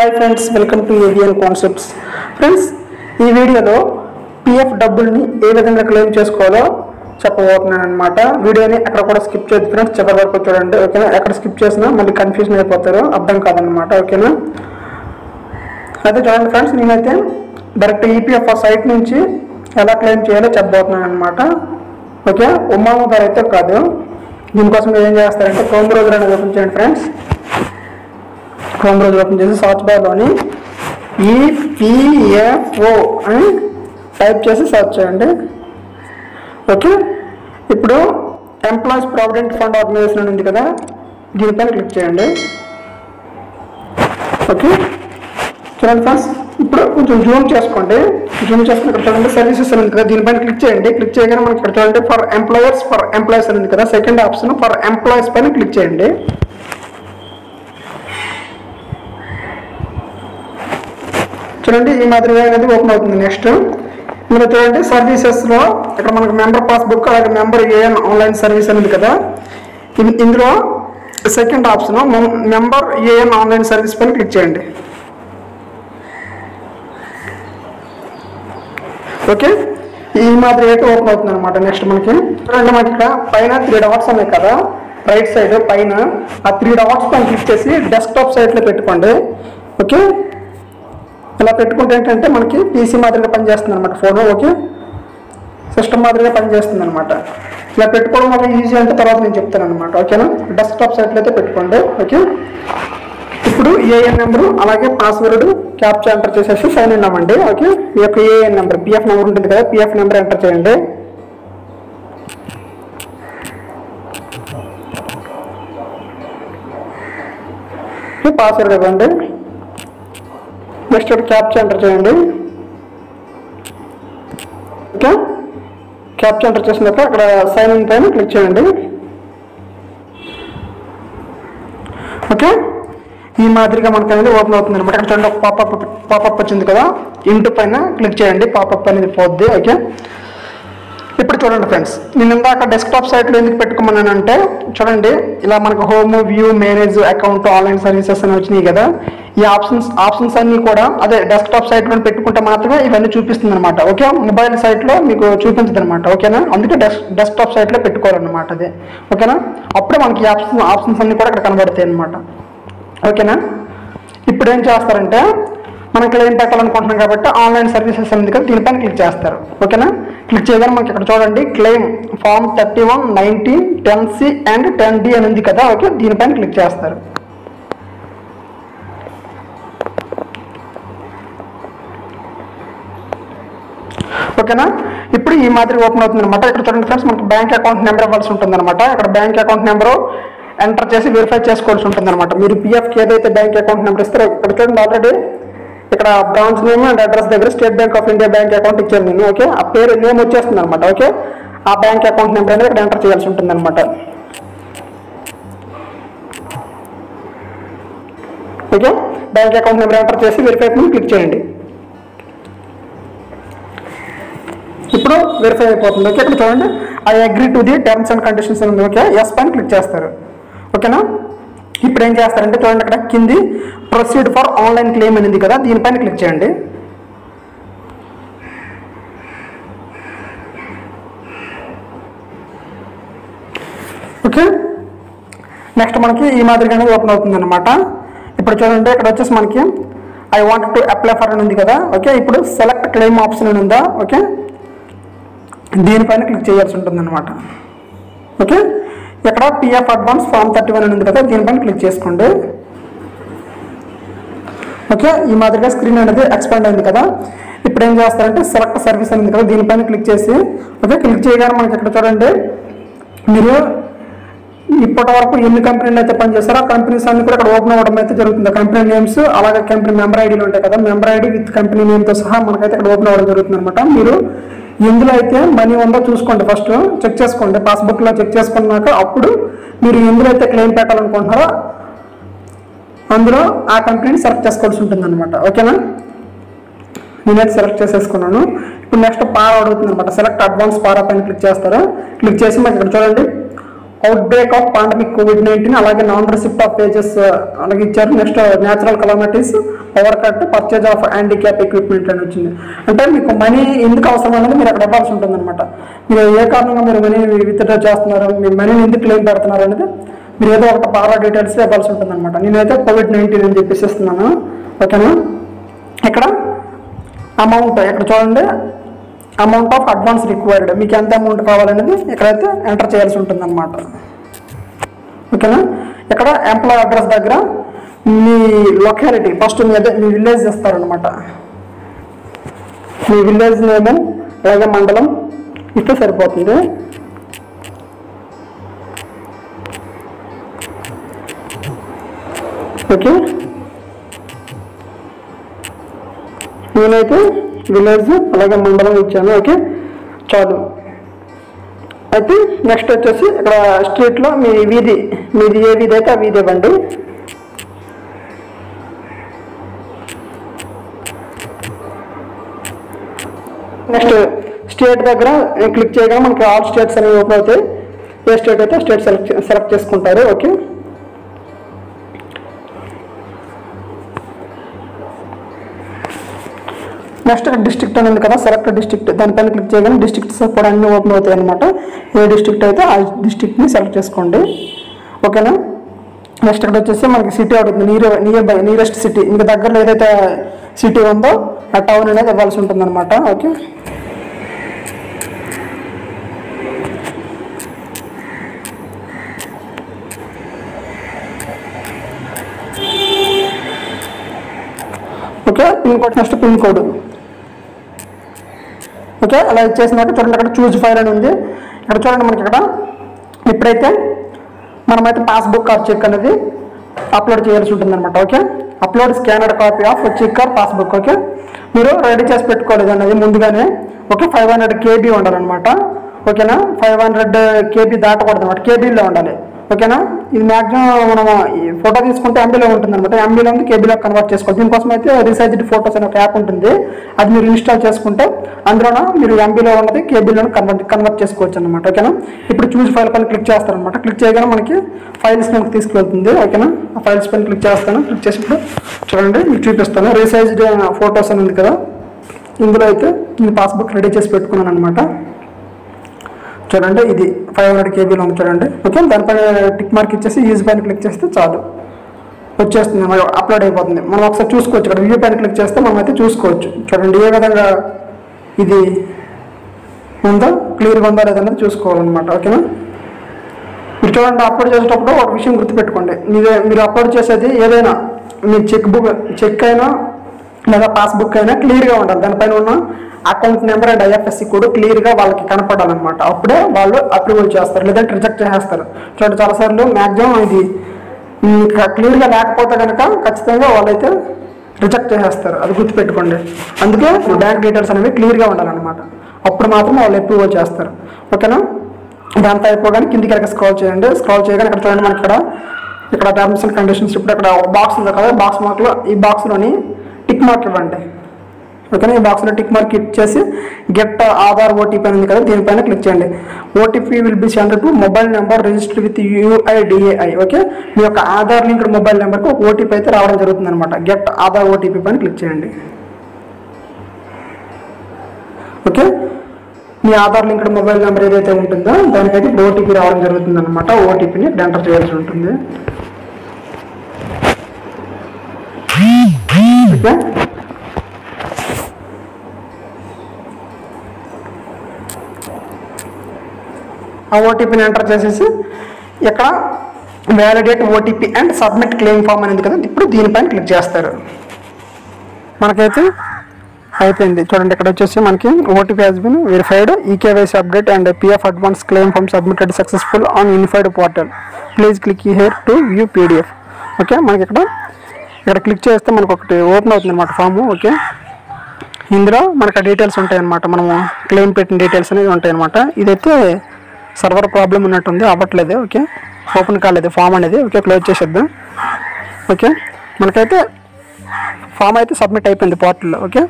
Hi friends welcome to Avian concepts friends ఈ వీడియోలో PF డబ్బుల్ని ఏ విధంగా క్లెయిమ్ చేసుకోవాలో చెప్పబోతున్నాను అనమాట వీడియోని ఎక్కడ కూడా స్కిప్ చేయదు ఫ్రెండ్స్ చివరి వరకు చూడండి ఓకేనా? ఎక్కడ స్కిప్ చేసినా మళ్ళీ కన్ఫ్యూజన్ అయిపోతారు అర్థం కాదనమాట ఓకేనా? అయితే చూడండి ఫ్రెండ్స్ నేనైతే డైరెక్ట్ ఈపీఎఫ్ సైట్ నుంచి ఎలా క్లెయిమ్ చేయాలో చెప్పబోతున్నాను అనమాట ఓకే? ఉమాము గారు అయితే కాదు. దీనికోసం మీరు ఏం చేస్తారంటే క్రోమ్ రోజు అనేది ఓపెన్ చేయండి ఫ్రెండ్స్ క్రోమ్ బ్రౌజర్ ఓపెన్ చేసి సర్చ్ బార్లోని ఈపీఎఫ్ఓ అని టైప్ చేసి సర్చ్ చేయండి. ఓకే? ఇప్పుడు ఎంప్లాయీస్ ప్రావిడెంట్ ఫండ్ ఆర్గనైజేషన్ ఉంది కదా దీనిపైన క్లిక్ చేయండి. ఓకే? చూడండి ఫ్రెండ్స్ ఇప్పుడు కొంచెం జూమ్ చేసుకోండి. జూమ్ చేసుకుని ఇక్కడ చూడండి సర్వీసెస్ అని ఉంది కదా దీనిపైన క్లిక్ చేయండి. క్లిక్ చేయగానే మనకి ఇక్కడ చూడండి ఫర్ ఎంప్లాయర్స్ ఫర్ ఎంప్లాయీస్ అని ఉంది కదా సెకండ్ ఆప్షన్ ఫర్ ఎంప్లాయీస్ పైన క్లిక్ చేయండి. చూడండి ఈ మాదిరిగా అనేది ఓపెన్ అవుతుంది నెక్స్ట్ ఇందులో చూడండి సర్వీసెస్లో ఇక్కడ మనకు మెంబర్ పాస్బుక్ అలాగే మెంబర్ ఏఎన్ ఆన్లైన్ సర్వీస్ అనేది కదా. ఇందులో second option member UAN online service పైన క్లిక్ చేయండి. ఓకే? ఈ మాదిరి అయితే ఓపెన్ అవుతుంది అనమాట నెక్స్ట్ మనకి. చూడండి మనకి ఇక్కడ పైన త్రీ డాట్స్ ఉన్నాయి కదా. రైట్ సైడ్ పైన ఆ త్రీ డాట్స్ పైన క్లిక్ చేసి డెస్క్టాప్ సైట్లో పెట్టుకోండి. ఓకే? ఇలా పెట్టుకుంటే ఏంటంటే మనకి పీసీ మాదిరిగా పనిచేస్తుంది అనమాట ఫోను ఓకే. సిస్టమ్ మాదిరిగా పనిచేస్తుంది అనమాట ఇలా పెట్టుకోవడం వల్ల ఈజీ అంటే తర్వాత నేను చెప్తాను అనమాట ఓకేనా డెస్క్టాప్ సైట్లో అయితే పెట్టుకోండి. ఓకే ఇప్పుడు ఏఎన్ నెంబరు అలాగే పాస్వర్డ్ క్యాప్చా ఎంటర్ చేసేసి సైన్ ఇన్ అవ్వండి. ఓకే మీ యొక్క ఏఎన్ నెంబర్ పిఎఫ్ నెంబర్ ఉంటుంది కదా పిఎఫ్ నెంబర్ ఎంటర్ చేయండి. పాస్వర్డ్ ఇవ్వండి. నెక్స్ట్ క్యాప్చా ఎంటర్ చేయండి. ఓకే. క్యాప్చా ఎంటర్ చేసినాక అక్కడ సైన్ ఇన్ పైన క్లిక్ చేయండి. ఓకే. ఈ మాదిరిగా మనకు అనేది ఓపెన్ అవుతుంది అనమాట అక్కడ చూడండి పాపప్ పాపప్ వచ్చింది కదా. ఇంటి పైన క్లిక్ చేయండి. పాపప్ అనేది పోద్ది. ఓకే. ఇప్పుడు చూడండి ఫ్రెండ్స్ నేను ఇందాక డెస్క్టాప్ సైట్లో ఎందుకు పెట్టుకోమన్నానంటే చూడండి ఇలా మనకు home view manage account online services అని వచ్చినాయి కదా ఈ ఆప్షన్స్ ఆప్షన్స్ అన్నీ కూడా అదే డెస్క్టాప్ సైట్లో పెట్టుకుంటే మాత్రమే ఇవన్నీ చూపిస్తుంది అనమాట ఓకే మొబైల్ సైట్లో మీకు చూపించదు అనమాట ఓకేనా? అందుకే డెస్క్ డెస్క్టాప్ సైట్లో పెట్టుకోవాలన్నమాట అదే ఓకేనా? అప్పుడే మనకి ఆప్షన్స్ ఆప్షన్ ఆప్షన్స్ అన్నీ కూడా ఇక్కడ కనబడతాయి అనమాట ఓకేనా? ఇప్పుడు ఏం చేస్తారంటే మనం క్లెయిమ్ పెట్టాలనుకుంటున్నాం కాబట్టి ఆన్లైన్ సర్వీసెస్ అనేది కదా దీనిపైన క్లిక్ చేస్తారు. ఓకేనా? క్లిక్ చేయగానే మనకి ఇక్కడ చూడండి claim form thirty one nineteen ten C and ten D అనేది కదా ఓకే? దీనిపైన క్లిక్ చేస్తారు. ఓకేనా? ఇప్పుడు ఈ మాదిరి ఓపెన్ అవుతుంది అనమాట ఇక్కడ చూడండి ఫ్రెండ్స్ మనకి బ్యాంక్ అకౌంట్ నెంబర్ ఇవ్వాల్సి ఉంటుంది అనమాట ఇక్కడ బ్యాంక్ అకౌంట్ నెంబరు ఎంటర్ చేసి వెరిఫై చేసుకోవాల్సి ఉంటుంది అనమాట మీరు పిఎఫ్కి ఏదైతే బ్యాంక్ అకౌంట్ నెంబర్ ఇస్తారో ఇక్కడ చూడండి ఆల్రెడీ ఇక్కడ బ్రాంచ్ నేమ్ అండ్ అడ్రస్ దగ్గర State Bank of India bank account ఇచ్చాను నేను ఓకే? ఆ పేరు నేమ్ వచ్చేస్తుంది అనమాట ఓకే? ఆ బ్యాంక్ అకౌంట్ నెంబర్ అనేది ఇక్కడ ఎంటర్ చేయాల్సి ఉంటుంది అనమాట okay? Bank account number enter చేసి వెరిఫై మీద క్లిక్ చేయండి. ఇప్పుడు వెరిఫై అయిపోతుంది ఓకే? ఇక్కడ చూడండి. I agree to the terms and conditions ఉంది ఓకే? ఎస్ పైన క్లిక్ చేస్తారు. ఓకేనా? ఇప్పుడు ఏం చేస్తారంటే చూడండి ఇక్కడ కింది ప్రొసీడ్ ఫర్ ఆన్లైన్ క్లెయిమ్ అనేది కదా దీనిపైన క్లిక్ చేయండి. ఓకే? నెక్స్ట్ మనకి ఈ మాదిరిగానే ఓపెన్ అవుతుంది అనమాట ఇప్పుడు చూడండి ఇక్కడ వచ్చేసి మనకి I want to apply for అని ఉంది కదా ఓకే? ఇప్పుడు సెలెక్ట్ క్లెయిమ్ ఆప్షన్ అని ఉందా ఓకే? దీనిపైన క్లిక్ చేయాల్సి ఉంటుంది అనమాట ఓకే? ఇక్కడ PF advance form thirty one ఉంది కదా దీనిపైన క్లిక్ చేసుకోండి. ఓకే ఈ మాదిరిగా స్క్రీన్ అనేది ఎక్స్పాండ్ అయింది కదా. ఇప్పుడు ఏం చేస్తారంటే సెలెక్ట్ సర్వీస్ అనేది కదా దీనిపైన క్లిక్ చేసి ఓకే క్లిక్ చేయగానే మనకి ఇక్కడ చూడండి? మీరు ఇప్పటి వరకు ఎన్ని కంపెనీలు అయితే పనిచేస్తారో ఆ కంపెనీస్ అన్ని కూడా ఇక్కడ ఓపెన్ అవ్వడం అయితే జరుగుతుంది. కంపెనీ నేమ్స్ అలాగే కంపెనీ మెంబర్ ఐడీలు ఉంటాయి కదా మెంబర్ ఐడి విత్ కంపెనీ నేమ్తో సహా మనకైతే ఇక్కడ ఓపెన్ అవ్వడం జరుగుతుంది అనమాట మీరు ఎందులో అయితే మనీ ఉందో చూసుకోండి ఫస్ట్ చెక్ చేసుకోండి. పాస్బుక్లో చెక్ చేసుకున్నాక అప్పుడు మీరు ఎందులో అయితే క్లెయిమ్ పెట్టాలనుకుంటున్నారో అందులో ఆ కంపెనీని సెలెక్ట్ చేసుకోవాల్సి ఉంటుంది అనమాట ఓకేనా నేనైతే సెలెక్ట్ చేసేసుకున్నాను. ఇప్పుడు నెక్స్ట్ పార్ అడుగుతుంది అనమాట సెలెక్ట్ అడ్వాన్స్ పార్ అప్ అని క్లిక్ చేస్తారా? క్లిక్ చేసి మాకు ఇక్కడ చూడండి. Outbreak of pandemic Covid nineteen అలాగే నాన్ రిసిప్ట్ ఆఫ్ పేజెస్ అలాగే ఇచ్చారు. Next natural calamities power cut purchase of handicap equipment అని వచ్చింది. అంటే మీకు మనీ ఎందుకు అవసరం అనేది మీరు అక్కడ ఇవ్వాల్సి ఉంటుంది అనమాట మీరు ఏ కారణంగా మీరు మనీ విత్డ్రా చేస్తున్నారు? మీ మనీని ఎందుకు క్లెయిమ్ పెడుతున్నారు అనేది మీరు ఏదో ఒక బాగా డీటెయిల్స్ ఇవ్వాల్సి ఉంటుంది అనమాట నేనైతే కోవిడ్ నైన్టీన్ అని చెప్పేసి ఇస్తున్నాను. ఓకేనా? ఇక్కడ అమౌంట్ ఇక్కడ చూడండి. అమౌంట్ ఆఫ్ అడ్వాన్స్ రిక్వైర్డ్ మీకు ఎంత అమౌంట్ కావాలనేది ఇక్కడైతే ఎంటర్ చేయాల్సి ఉంటుంది అనమాట ఓకేనా? ఇక్కడ ఎంప్లాయ్ అడ్రస్ దగ్గర మీ లొకాలిటీ ఫస్ట్ మీ అదే మీ విలేజ్ ఇస్తారనమాట మీ విలేజ్ నేము అలాగే మండలం ఇస్తే సరిపోతుంది. ఓకే? నేనైతే విలేజ్ అలాగే మండలం ఇచ్చాను ఓకే? చాలు. అయితే నెక్స్ట్ వచ్చేసి ఇక్కడ స్ట్రీట్లో మీ వీధి మీది ఏ వీధి అయితే ఆ వీధి ఇవ్వండి. నెక్స్ట్ స్టేట్ దగ్గర క్లిక్ చేయగానే మనకి ఆల్ స్టేట్స్ అనేవి ఓపెన్ అవుతాయి. ఏ స్టేట్ అయితే స్టేట్ సెలెక్ట్ సెలెక్ట్ చేసుకుంటారు ఓకే? నెక్స్ట్ డిస్ట్రిక్ట్ అని ఉంది కదా సెలెక్ట్ డిస్ట్రిక్ట్ దానిపైన క్లిక్ చేయగానే డిస్ట్రిక్ట్స్ కూడా అన్ని ఓపెన్ అవుతాయి అనమాట ఏ డిస్ట్రిక్ట్ అయితే ఆ డిస్ట్రిక్ట్ని సెలెక్ట్ చేసుకోండి. ఓకేనా? నెక్స్ట్ ఇక్కడ వచ్చేసి మనకి సిటీ అవుతుంది. Near near by nearest city ఇంకా దగ్గరలో ఏదైతే సిటీ ఉందో ఆ టౌన్ అనేది ఇవ్వాల్సి ఉంటుంది అనమాట okay? Okay? Pin code next pin code. Okay? అలా ఇచ్చేసినాక చూడండి అక్కడ చూజ్ ఫైల్ అని ఉంది. ఇక్కడ చూడండి మనకి ఇక్కడ. ఇప్పుడైతే మనమైతే పాస్బుక్ ఆఫ్ చెక్ అనేది అప్లోడ్ చేయాల్సి ఉంటుంది అనమాట okay? Upload scanned copy of cheque or passbook okay? మీరు రెడీ చేసి పెట్టుకోలేదు అనేది ముందుగానే ఓకే? ఫైవ్ హండ్రెడ్ కేబీ ఉండాలన్నమాట ఓకేనా? ఫైవ్ హండ్రెడ్ కేబీ దాటకూడదు అనమాట కేబీలో ఉండాలి. ఓకేనా? ఇది మ్యాక్సిమం మనం ఈ ఫోటో తీసుకుంటే ఎంబీలో ఉంటుంది అనమాట ఎంబీలో ఉంది కేబీలో కన్వర్ట్ చేసుకోవాలి దీనికోసం అయితే రీసైజ్డ్ ఫోటోస్ అనే ఒక యాప్ ఉంటుంది. అది మీరు ఇన్స్టాల్ చేసుకుంటే అందులోన మీరు ఎంబీలో ఉన్నది కేబీలో కన్వర్ట్ కన్వర్ట్ చేసుకోవచ్చు అనమాట ఓకేనా? ఇప్పుడు చూస్ ఫైల్ పైన క్లిక్ చేస్తారనమాట క్లిక్ చేయగానే మనకి ఫైల్స్ మనకి తీసుకెళ్తుంది. ఓకేనా? ఆ ఫైల్స్ పైన క్లిక్ చేస్తాను. క్లిక్ చేసి ఇప్పుడు చూడండి మీకు చూపిస్తాను. రీసైజ్డ్ ఫోటోస్ అని ఉంది కదా. ఇందులో అయితే నేను పాస్బుక్ రెడీ చేసి పెట్టుకున్నాను అనమాట చూడండి ఇది ఫైవ్ హండ్రెడ్ కేబీలో ఉంది చూడండి ఓకే దానిపైన టిక్ మార్క్ ఇచ్చేసి యూజ్ పైన క్లిక్ చేస్తే చాలు. వచ్చేస్తుంది అప్లోడ్ అయిపోతుంది. మనం ఒకసారి చూసుకోవచ్చు ఇక్కడ వ్యూ పైన క్లిక్ చేస్తే మనం అయితే చూసుకోవచ్చు. చూడండి ఏ విధంగా ఇది ఉందో క్లియర్గా ఉందో లేదన్నది చూసుకోవాలన్నమాట. ఓకేనా మీరు చూడండి అప్లోడ్ చేసేటప్పుడు ఒక విషయం గుర్తుపెట్టుకోండి. మీదే మీరు అప్లోడ్ చేసేది ఏదైనా మీ చెక్ బుక్ చెక్ అయినా లేదా పాస్బుక్ అయినా క్లియర్గా ఉండాలి. దానిపైన ఉన్న అకౌంట్ నెంబర్ అండ్ ఐఎఫ్ఎస్సి కూడా క్లియర్గా వాళ్ళకి కనపడాలన్నమాట. అప్పుడే వాళ్ళు అప్రూవల్ చేస్తారు లేదంటే రిజెక్ట్ చేస్తారు చూడండి చాలాసార్లు మ్యాక్సిమం ఇది క్లియర్గా లేకపోతే కనుక ఖచ్చితంగా వాళ్ళైతే రిజెక్ట్ చేసేస్తారు. అది గుర్తుపెట్టుకోండి. అందుకే బ్యాంక్ డీటెయిల్స్ అనేవి క్లియర్గా ఉండాలన్నమాట. అప్పుడు మాత్రం వాళ్ళు అప్రూవల్ చేస్తారు. ఓకేనా? దాంతో అయిపోగానే కిందికి వెనక స్క్రాల్ చేయండి. స్క్రాల్ చేయగానే ఇక్కడ చూడండి మనకి ఇక్కడ ఇక్కడ టర్మ్స్ అండ్ కండిషన్స్ ఇప్పుడు ఇక్కడ బాక్స్ ఉంది కదా బాక్స్ మార్క్లో ఈ బాక్స్లోని టిక్ మార్క్ ఇవ్వండి. ఓకేనా? ఈ బాక్స్లో టిక్ మార్క్ ఇచ్చేసి గెట్ ఆధార్ ఓటీపీ అనేది కదా దీనిపైన క్లిక్ చేయండి. OTP will be send to mobile number register with UIDAI okay? మీ యొక్క ఆధార్ లింక్డ్ మొబైల్ నెంబర్కి ఒక ఓటీపీ అయితే రావడం జరుగుతుంది అనమాట గెట్ ఆధార్ ఓటీపీ పైన క్లిక్ చేయండి. ఓకే? మీ ఆధార్ లింక్డ్ మొబైల్ నెంబర్ ఏదైతే ఉంటుందో దానికైతే ఇప్పుడు ఓటీపీ రావడం జరుగుతుంది అనమాట ఓటీపీని ఎంటర్ చేయాల్సి ఉంటుంది. ఓకే ఆ ఓటీపీని ఎంటర్ చేసేసి ఇక్కడ validate OTP and submit claim form అనేది కదా ఇప్పుడు దీనిపైన క్లిక్ చేస్తారు. మనకైతే అయిపోయింది. చూడండి ఇక్కడ వచ్చేసి మనకి OTP has been verified eKYC update and PF advance claim form submitted successful on unified portal please click here to view PDF okay మనకి ఇక్కడ ఇక్కడ క్లిక్ చేస్తే మనకు ఒకటి ఓపెన్ అవుతుంది అనమాట ఫాము ఓకే ఇందులో మనకు డీటెయిల్స్ ఉంటాయి అనమాట మనము క్లెయిమ్ పెట్టిన డీటెయిల్స్ అనేవి ఉంటాయి అనమాట ఇదైతే సర్వర్ ప్రాబ్లం ఉన్నట్టుంది అవ్వట్లేదు ఓకే ఓపెన్ కాలేదు ఫామ్ అనేది ఓకే క్లోజ్ చేసేద్దాం ఓకే మనకైతే ఫామ్ అయితే సబ్మిట్ అయిపోయింది పోర్టల్లో ఓకే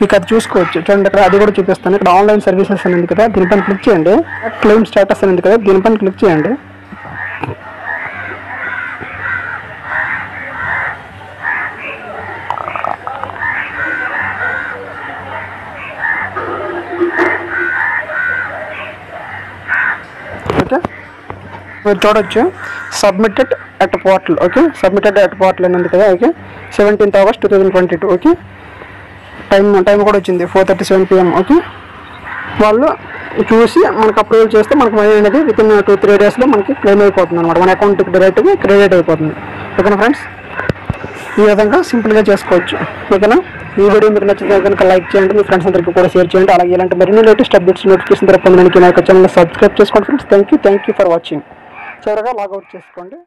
మీకు అది చూసుకోవచ్చు. చూడండి ఇక్కడ అది కూడా చూపిస్తాను. ఇక్కడ ఆన్లైన్ సర్వీసెస్ అనేది కదా దీనిపైన క్లిక్ చేయండి. క్లెయిమ్ స్టేటస్ అనేది కదా దీనిపైన క్లిక్ చేయండి. మీరు చూడొచ్చు. Submitted at portal okay submitted at portal అని ఉంది కదా okay seventeenth August two thousand twenty two okay time time కూడా వచ్చింది four thirty seven PM okay వాళ్ళు చూసి మనకు అప్రూవల్ చేస్తే మనకు మనీ అనేది విత్ ఇన్ టూ త్రీ డేస్లో మనకి క్లెయిమ్ అయిపోతుంది అనమాట మన అకౌంట్కి డైరెక్ట్గా క్రెడిట్ అయిపోతుంది. ఓకేనా ఫ్రెండ్స్ ఈ విధంగా సింపుల్గా చేసుకోవచ్చు. ఓకేనా ఈ వీడియో మీకు నచ్చితే కనుక లైక్ చేయండి. మీ ఫ్రెండ్స్ అందరికీ కూడా షేర్ చేయండి. అలాగే ఇలాంటి మరిన్ని లేటెస్ట్ అప్డేట్స్ నోటిఫికేషన్ తరపు పొందడానికి నా యొక్క ఛానల్ సబ్స్క్రైబ్ చేసుకోండి friends thank you thank you for watching చివరగా లాగౌట్ చేసుకోండి.